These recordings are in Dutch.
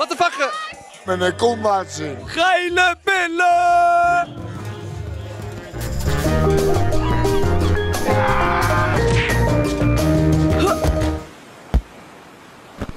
Wat de fuck? Met een kont laten zien. Geile billen!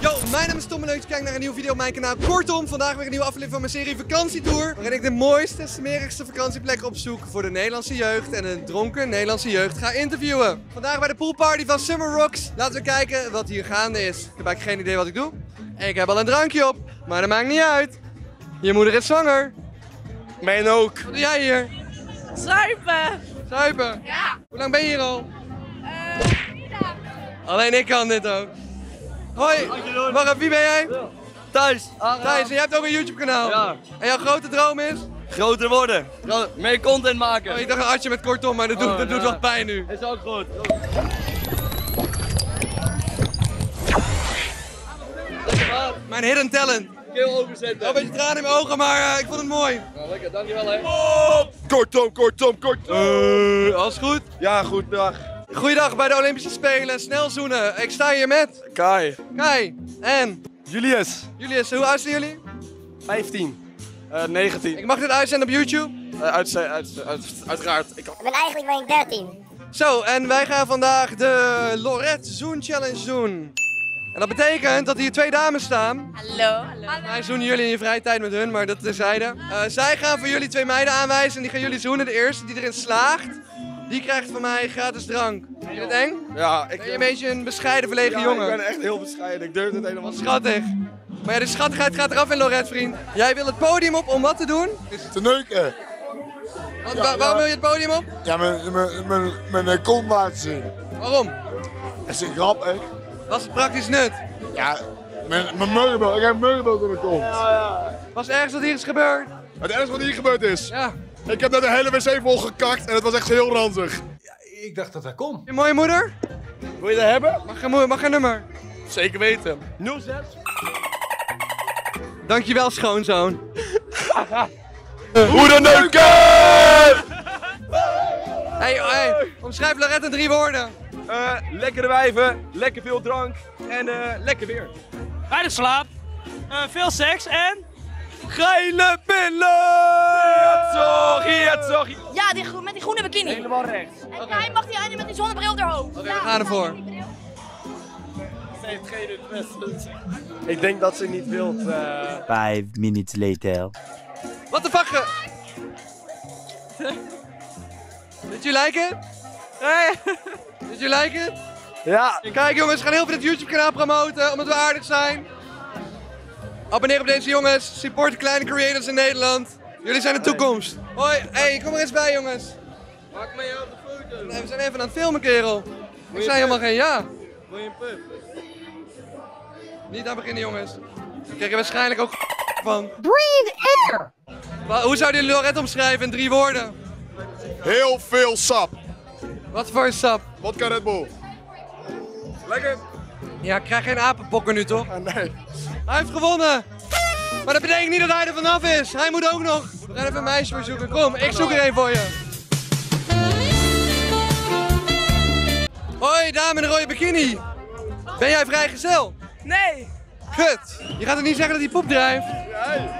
Yo, mijn naam is Tom en leuk dat je kijkt naar een nieuwe video op mijn kanaal. Kortom, vandaag weer een nieuwe aflevering van mijn serie Vakantietour. Waarin ik de mooiste, smerigste vakantieplekken opzoek voor de Nederlandse jeugd en een dronken Nederlandse jeugd ga interviewen. Vandaag bij de poolparty van Summer Rocks. Laten we kijken wat hier gaande is. Ik heb eigenlijk geen idee wat ik doe. Ik heb al een drankje op, maar dat maakt niet uit. Je moeder is zwanger. Mijn ook. Wat doe jij hier? Zuipen! Zuipen? Ja. Hoe lang ben je hier al? Eh, vier dagen. Alleen ik kan dit ook. Hoi, wacht even, wie ben jij? Thuis. Thijs, en jij hebt ook een YouTube kanaal. Ja. En jouw grote droom is? Groter worden. Gro- meer content maken. Oh, ik dacht een artje met kortom, maar dat doet, Oh, dat doet wat pijn nu. Is ook goed. Mijn hidden talent. Keel overzetten. Wel een beetje tranen in mijn ogen, maar eh, ik vond het mooi. Nou, lekker, dankjewel hè. Kortom, kortom, kortom. Uh, alles goed? Ja, goed dag. Goeiedag bij de Olympische Spelen, snelzoenen. Ik sta hier met Kai. Kai en Julius. Julius. Hoe oud zijn jullie? 15. Eh 19. Ik mag dit uitzenden op YouTube. Eh, uit, uit, uit, uiteraard. Ik, Ik ben eigenlijk ik 13. Zo, en wij gaan vandaag de Lorette Zoen Challenge doen. En dat betekent dat hier twee dames staan. Hallo. Wij zoenen jullie in je vrije tijd met hun, maar dat terzijde. Eh zij gaan voor jullie twee meiden aanwijzen en die gaan jullie zoenen. De eerste die erin slaagt, die krijgt van mij gratis drank. Vind je het eng? ja, ik Ben je een beetje een bescheiden, verlegen ja, jongen? ik ben echt heel bescheiden. Ik durf het helemaal niet. Schattig. Maar ja, de schattigheid gaat eraf in Lorette, vriend. Jij wil het podium op om wat te doen? Te neuken. Want wa- waarom wil je het podium op? Ja, met, met, met een kont laten zien. Waarom? Dat is een grap, hè? Was het praktisch nut? Ja, mijn muggenbel. Ik heb een muggenbel in mijn kont. Was het ergens wat hier is gebeurd? Het ergste wat hier gebeurd is. Ja. Ik heb net een hele wc vol gekakt en het was echt heel ranzig. Ik dacht dat dat kon. Je mooie moeder? Wil je dat hebben? Mag moe- mag nummer? Zeker weten. 06. Dankjewel, schoonzoon. Hoe de neuken! Hey, hey, omschrijf Lorette in drie woorden. Eh, lekkere wijven, lekker veel drank en eh, lekker weer. Weinig slaap, eh, veel seks en Geile pillen! Sorry, sorry. Ja, die, met die groene bikini. Helemaal rechts. En hij mag die ene met die zonnebril erhoofd. Oké, we gaan ervoor. Ze heeft geen interesse. Ik denk dat ze niet wilt. eh, Five minutes later. What the fuck? Did you like it? Hey. Did you like it? Ja. Kijk jongens, we gaan heel veel dit YouTube kanaal promoten, omdat we aardig zijn. Abonneer op deze jongens, support de kleine creators in Nederland. Jullie zijn de toekomst. Hoi, hey, kom er eens bij jongens. Maak mij op de foto. Nee, we zijn even aan het filmen kerel. Ik zei helemaal geen ja. Wil je een puff? Niet aan beginnen jongens. Daar krijg je waarschijnlijk ook van. Breathe air. Hoe zouden jullie Lorette omschrijven in drie woorden? Heel veel sap. Wat voor een sap? Vodka Red Bull. Lekker? Ja, ik krijg geen apenpokken nu toch? Ah, nee. Hij heeft gewonnen! Maar dat betekent niet dat hij er vanaf is. Hij moet ook nog. We gaan even een meisje voor zoeken. Kom, ik zoek er een voor je. Hoi, dame in de rode bikini. Ben jij vrijgezel? Nee. Kut. Je gaat er niet zeggen dat hij poep drijft. Hij,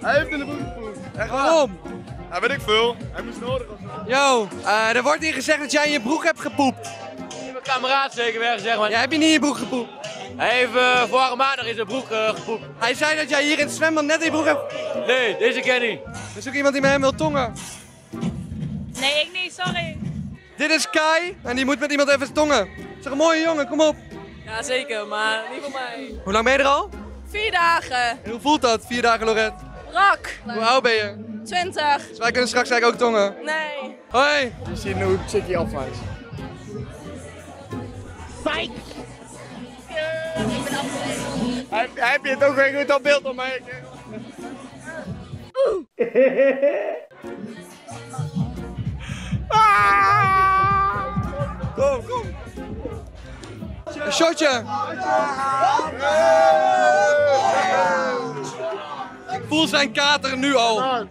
hij heeft in de boek gepoept. Echt waar? Waarom? Ja, weet ik veel. Hij moest nodig of zo. Yo, eh, er wordt hier gezegd dat jij in je broek hebt gepoept. mijn kameraad zeker weg zeg maar. Jij hebt je niet in je broek gepoept. Hij heeft eh, vorige maandag in zijn broek eh, gepoept. Hij zei dat jij hier in het zwembad net in je broek hebt. Nee, deze ken ik. Er is ook iemand die met hem wil tongen. Nee, ik niet, sorry. Dit is Kai en die moet met iemand even tongen. Zeg een mooie jongen, kom op. Ja, zeker, maar niet voor mij. Hoe lang ben je er al? Vier dagen. En hoe voelt dat, vier dagen Lorette? Rak. Hoe oud ben je? 20. Dus wij kunnen straks eigenlijk ook tongen. Nee. Hoi! Je ziet hoe chickie afwijst. Heb, heb je het ook weer goed op beeld op mij? Kom, kom! Een shotje! Ik voel zijn kater nu al.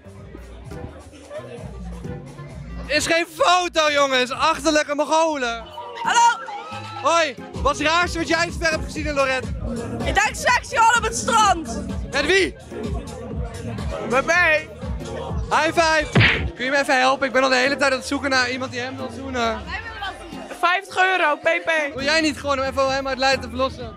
Er is geen foto, jongens. Achterlijke Mongolen. Hallo. Hoi, Wat is het raarste wat jij zover hebt gezien in Lorette? Ik denk sexy al op het strand. Met wie? Met mij? High five! Kun je me even helpen? Ik ben al de hele tijd aan het zoeken naar iemand die hem wil zoenen. 50 euro, pp. Wil jij niet gewoon hem even hem uit Leiden te verlossen?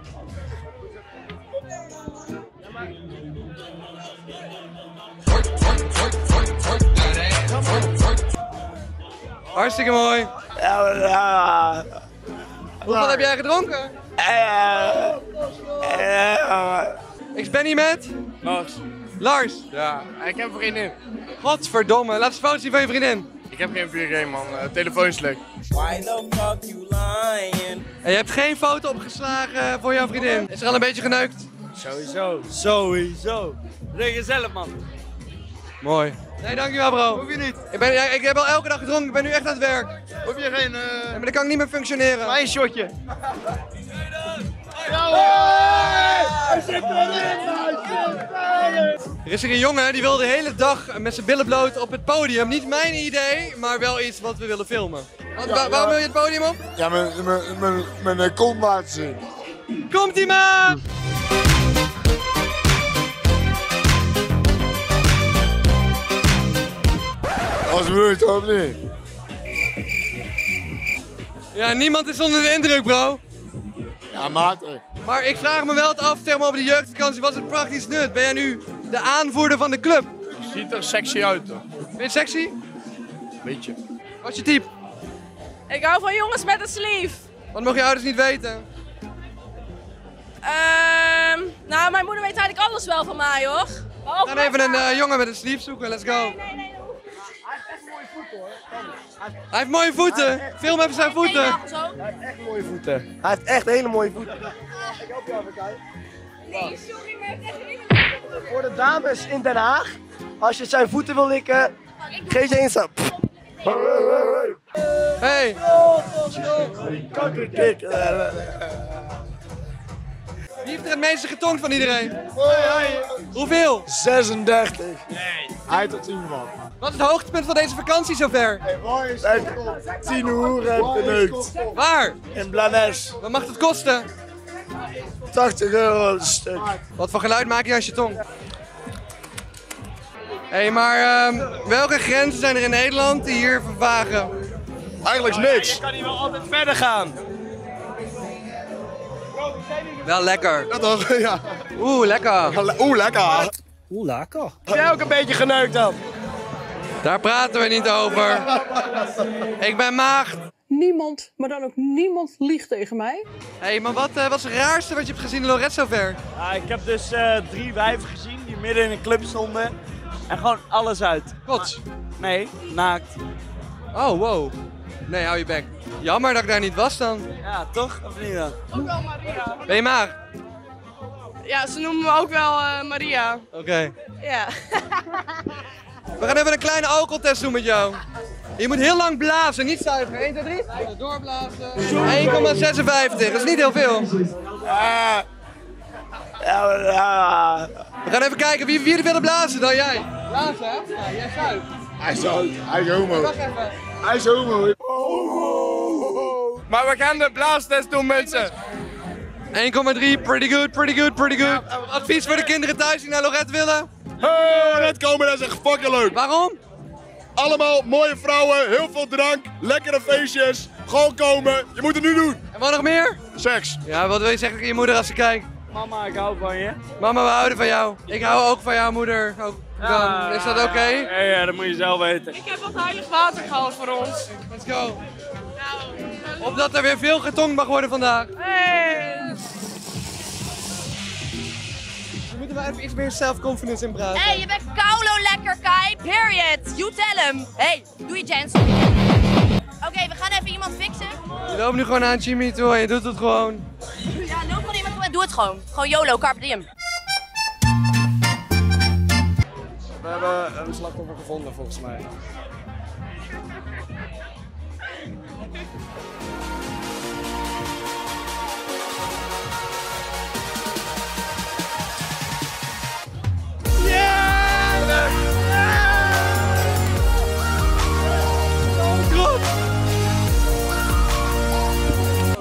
Hartstikke mooi. Hoeveel heb jij gedronken? Ik ben hier met Lars. Lars. Ja, ik heb een vriendin. Godverdomme, laat eens een foto zien van je vriendin. Ik heb geen 4G man, uh, telefoon is leuk. Why the fuck you lying? En je hebt geen foto opgeslagen voor jouw vriendin. Is er al een beetje geneukt? Sowieso. Sowieso. Regen zelf, man. Mooi. Nee, dankjewel bro. Hoef je niet. Ik, ben, ja, ik heb al elke dag gedronken, ik ben nu echt aan het werk. Hoef je geen... eh Ja, maar dan kan ik niet meer functioneren. Mijn shotje. Er is er een jongen die wil de hele dag met zijn billen bloot op het podium. Niet mijn idee, maar wel iets wat we willen filmen. Wa- waarom wil je het podium op? Ja, mijn, mijn, mijn, mijn eh, kont laten zien. Komt ie maar! Als je toch of niet? Ja, niemand is onder de indruk bro. Ja, maat. Maar ik vraag me wel het af, zeg maar op de jeugdvakantie was het praktisch nut. Ben jij nu de aanvoerder van de club? Ziet er sexy uit toch? Ben je sexy? Beetje. Wat is je type? Ik hou van jongens met een sleeve. Wat mogen je ouders niet weten? Ehm, nou, mijn moeder weet eigenlijk alles wel van mij, hoor. We gaan even een eh, jongen met een sleeve zoeken, let's go. Nee, nee, nee. Hij heeft mooie voeten. Film even zijn voeten. Nee, zo. Echt mooie voeten. Hij heeft echt hele mooie voeten. Nee, sorry, maar ik heb echt niet Voor de dames in Den Haag, als je zijn voeten wil likken, geef je eens op. Hey, wie heeft er het meeste getongd van iedereen? Hoeveel? 36. Nee. Hij tot 10 man. Wat is het hoogtepunt van deze vakantie zover? 10 hoeren heb geneukt. Waar? In Blanes. Wat mag het kosten? 80 euro een stuk. Wat voor geluid maak je als je tong? Hé, hey, maar ehm, welke grenzen zijn er in Nederland die hier vervagen? Eigenlijk is niks. kan hier wel altijd verder gaan. Wel lekker. Ja toch? Ja. Oeh, lekker. Oeh, lekker. Heb jij ook een beetje geneukt dan? Daar praten we niet over. Ik ben maagd. Niemand, maar dan ook niemand liegt tegen mij. Hé, hey, maar wat, eh, wat is het raarste wat je hebt gezien in Lorette zover? Ja, ik heb dus eh, drie wijven gezien die midden in een club stonden. En gewoon alles uit. Kots. Nee, naakt. Oh, wow. Nee, hou je bek. Jammer dat ik daar niet was dan. Ja, toch? Of niet dan? Ben je maag? Ja, ze noemen me ook wel eh, Maria. Oké. Ja. We gaan even een kleine alcoholtest doen met jou. Je moet heel lang blazen, niet zuiveren. 1, 2, 3. Doorblazen. 1,56. Dat is niet heel veel. We gaan even kijken wie, wie er willen blazen dan jij. Blazen, hè? Ja, jij zuipt. Hij is oud. Hij is homo. Wacht even. Hij is homo. Maar we gaan de blaastest doen mensen. 1,3. Pretty good, pretty good, pretty good. Advies voor de kinderen thuis die naar Lorette willen. Hey, net komen, dat is echt fucking leuk. Waarom? Allemaal mooie vrouwen, heel veel drank, lekkere feestjes. Gewoon komen, je moet het nu doen. En wat nog meer? Seks. Ja, wat wil je zeggen tegen je moeder als ze kijkt? Mama, ik hou van je. Mama, we houden van jou. Ik hou ook van jouw moeder. Ook dan. Is dat oké? Ja, ja, dat moet je zelf weten. Ik heb wat heilig water gehaald voor ons. Let's go. Opdat er weer veel getongd mag worden vandaag. Hey. We even iets meer self-confidence in praten. hey, je bent koulo lekker, Kai. Period. You tell him. Hey, doe je Jens. Oké, we gaan even iemand fixen. Je loopt nu gewoon aan Jimmy toe en je doet het gewoon. Ja, loop gewoon iemand toe en doe het gewoon. Gewoon YOLO, carpe diem. We hebben een slachtoffer gevonden volgens mij.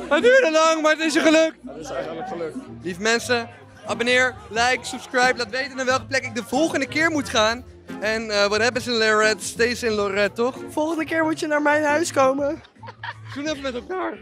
Het duurde lang, maar het is je geluk. Dat is eigenlijk geluk. Lief mensen, abonneer, like, subscribe. Laat weten naar welke plek ik de volgende keer moet gaan. En eh, wat hebben ze in Lorette? Steeds in Lorette, toch? Volgende keer moet je naar mijn huis komen. Doen even met elkaar.